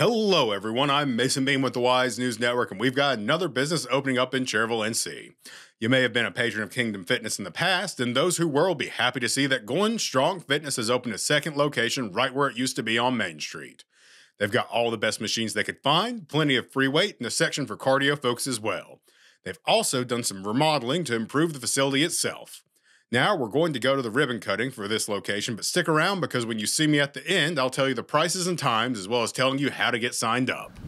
Hello, everyone. I'm Mason Beam with the Wise News Network, and we've got another business opening up in Cherryville, NC. You may have been a patron of Kingdom Fitness in the past, and those who were will be happy to see that Goins Strong Fitness has opened a second location right where it used to be on Main Street. They've got all the best machines they could find, plenty of free weight, and a section for cardio folks as well. They've also done some remodeling to improve the facility itself. Now we're going to go to the ribbon cutting for this location, but stick around because when you see me at the end, I'll tell you the prices and times as well as telling you how to get signed up.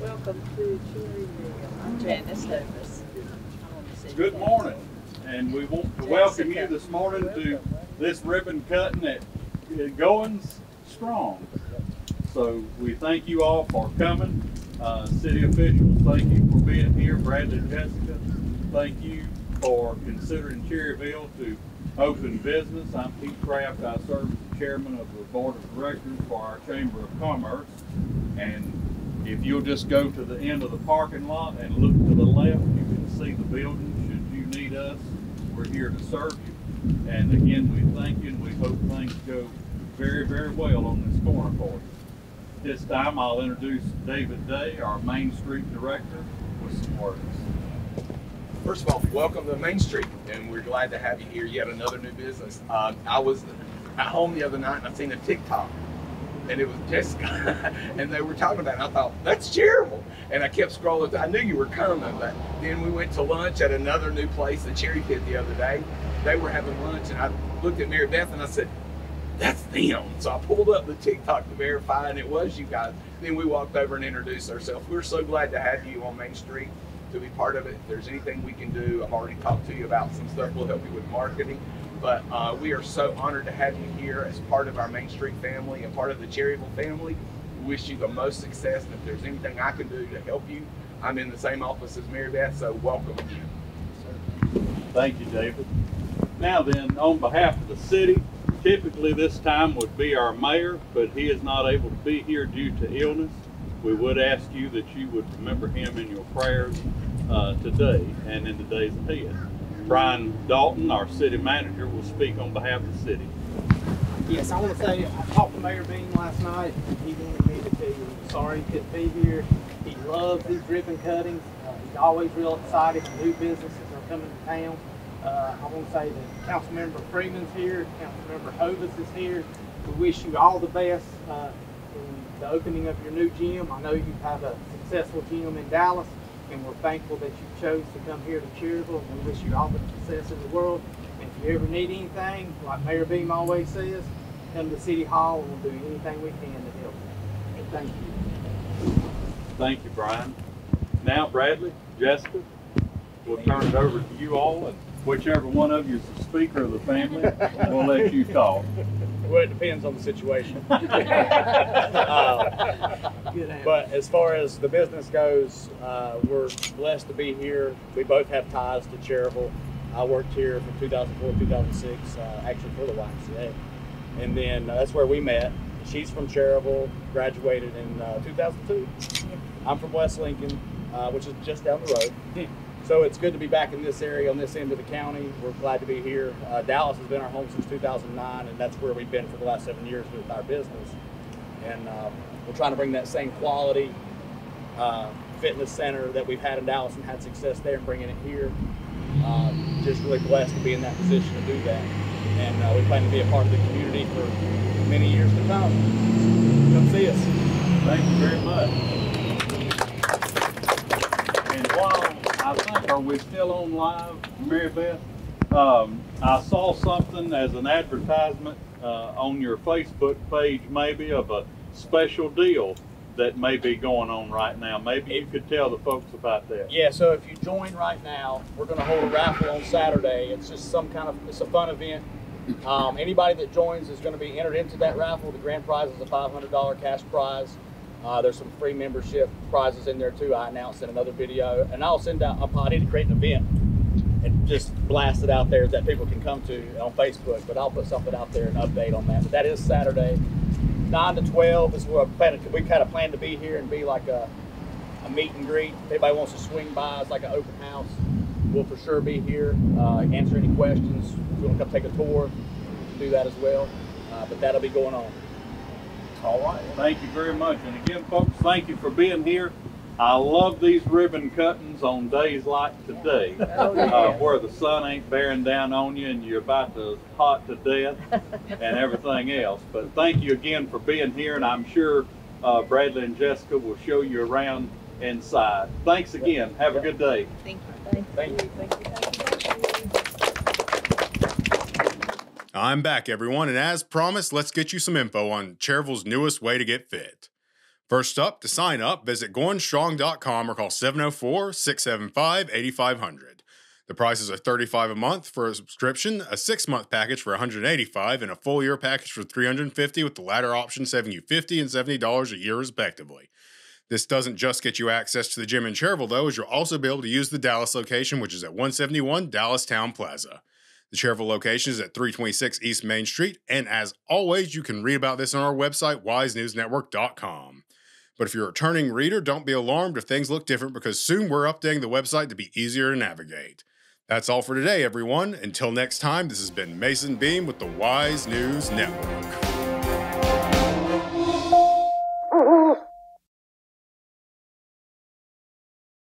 Welcome to Cherryville. Janice Davis. Good morning, and we want to welcome you this morning to this ribbon cutting at Goins Strong. So we thank you all for coming. Uh, city officials, thank you for being here. Bradley and Jessica, thank you for considering Cherryville to open business. I'm Pete Kraft. I serve as chairman of the board of directors for our Chamber of Commerce. And if you'll just go to the end of the parking lot and look to the left, you can see the building. Should you need us, we're here to serve you. And again, we thank you and we hope things go very, very well on this corner for. This time I'll introduce David Day, our Main Street Director, with some words. First of all, welcome to Main Street, and we're glad to have you here. Yet another new business. Uh, I was at home the other night and I seen a TikTok, and it was Jessica, and they were talking about. it. I thought that's terrible, and I kept scrolling. I knew you were coming, but then we went to lunch at another new place, the Cherry Pit, the other day. They were having lunch, and I looked at Mary Beth and I said, that's them. So I pulled up the TikTok to verify, and it was you guys. Then we walked over and introduced ourselves. We're so glad to have you on Main Street to be part of it. If there's anything we can do, I've already talked to you about some stuff. We'll help you with marketing. But uh, we are so honored to have you here as part of our Main Street family and part of the Cherryville family. We wish you the most success. And if there's anything I can do to help you, I'm in the same office as Mary Beth, so welcome again. Thank you, David. Now then, on behalf of the city, typically this time would be our mayor, but he is not able to be here due to illness. We would ask you that you would remember him in your prayers uh, today and in the days ahead. Brian Dalton, our city manager, will speak on behalf of the city. Yes, I want to say I talked to Mayor Beam last night. He wanted me to tell you sorry he couldn't be here. He loves these ribbon cuttings. Uh, he's always real excited new businesses are coming to town. Uh, I want to say that Councilmember Freeman's here, Councilmember Hovis is here. We wish you all the best uh, in the opening of your new gym. I know you have a successful gym in Dallas, and we're thankful that you chose to come here to Cherryville. We wish you all the success in the world. And if you ever need anything, like Mayor Beam always says, come to City Hall and we'll do anything we can to help you. And thank you. Thank you, Brian. Now, Bradley, Jessica, we'll turn it over to you all, and whichever one of you is the speaker of the family, we'll let you talk. Well, it depends on the situation. Uh, but as far as the business goes, uh, we're blessed to be here. We both have ties to Cherryville. I worked here from 2004 2006, uh, actually for the YMCA. And then uh, that's where we met. She's from Cherryville, graduated in uh, 2002. I'm from West Lincoln, uh, which is just down the road. So it's good to be back in this area on this end of the county. We're glad to be here. Uh, Dallas has been our home since 2009, and that's where we've been for the last seven years with our business. And uh, we're trying to bring that same quality uh, fitness center that we've had in Dallas and had success there and bringing it here. Um, just really blessed to be in that position to do that. And uh, we plan to be a part of the community for many years to come. Come see us. Thank you very much. And while I think, are we still on live, Mary Beth? Um, I saw something as an advertisement uh, on your Facebook page, maybe of a special deal that may be going on right now. Maybe you could tell the folks about that. Yeah, so if you join right now, we're going to hold a raffle on Saturday. It's just some kind of it's a fun event. Um, anybody that joins is going to be entered into that raffle. The grand prize is a $500 cash prize. Uh, there's some free membership prizes in there too. I announced in another video, and I'll send out. I need to create an event and just blast it out there that people can come to on Facebook. But I'll put something out there and update on that. But that is Saturday, nine to twelve is where we plan. We kind of plan to be here and be like a a meet and greet. If anybody wants to swing by, it's like an open house. we'll for sure be here, uh, answer any questions. If you want to come take a tour, do that as well. Uh, but that'll be going on. All right. Thank you very much. And again, folks, thank you for being here. I love these ribbon cuttings on days like today, Oh, yeah. uh, where the sun ain't bearing down on you and you're about to hot to death and everything else. But thank you again for being here, and I'm sure uh, Bradley and Jessica will show you around inside. Thanks again. Have a good day. Thank you. Thank you. Thank you. Thank you. I'm back, everyone, and as promised, let's get you some info on Cherryville's newest way to get fit. First up, to sign up, visit goinsstrong.com or call 704 675 8500. The prices are 35 a month for a subscription, a six month package for 185, and a full year package for 350. with the latter option saving you 50 and $70 a year respectively. This doesn't just get you access to the gym in Cherryville, though, as you'll also be able to use the Dallas location, which is at 171 Dallas Town Plaza. The Cherryville location is at 326 East Main Street, and as always, you can read about this on our website, wisenewsnetwork.com. But if you're a returning reader, don't be alarmed if things look different because soon we're updating the website to be easier to navigate. That's all for today, everyone. Until next time, this has been Mason Beam with the Wise News Network.